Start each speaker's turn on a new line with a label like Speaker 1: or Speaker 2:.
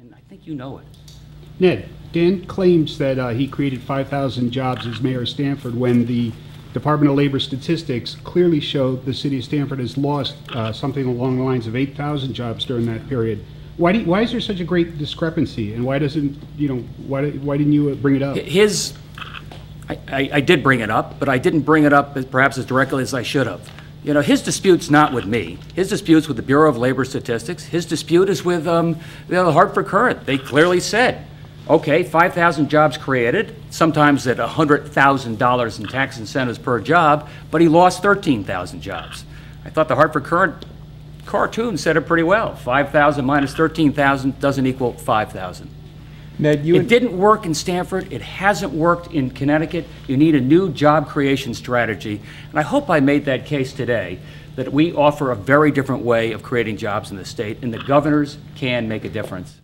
Speaker 1: and I think you know it.
Speaker 2: Ned, Dan claims that uh, he created 5,000 jobs as mayor of Stamford when the Department of Labor statistics clearly show the city of Stamford has lost uh, something along the lines of 8,000 jobs during that period. Why, do, why is there such a great discrepancy, and why doesn't, you know, why, why didn't you uh, bring it up?
Speaker 1: His, I, I I did bring it up, but I didn't bring it up as- perhaps as directly as I should have. You know, his dispute's not with me. His dispute's with the Bureau of Labor Statistics. His dispute is with, um, you know, the Hartford Courant. They clearly said, okay, 5,000 jobs created, sometimes at $100,000 in tax incentives per job, but he lost 13,000 jobs. I thought the Hartford Courant cartoon said it pretty well. 5,000 minus 13,000 doesn't equal 5,000.
Speaker 3: Ned, you
Speaker 1: It didn't work in Stamford, it hasn't worked in Connecticut. You need a new job creation strategy. And I hope I made that case today, that we offer a very different way of creating jobs in the state, and the governors can make a difference.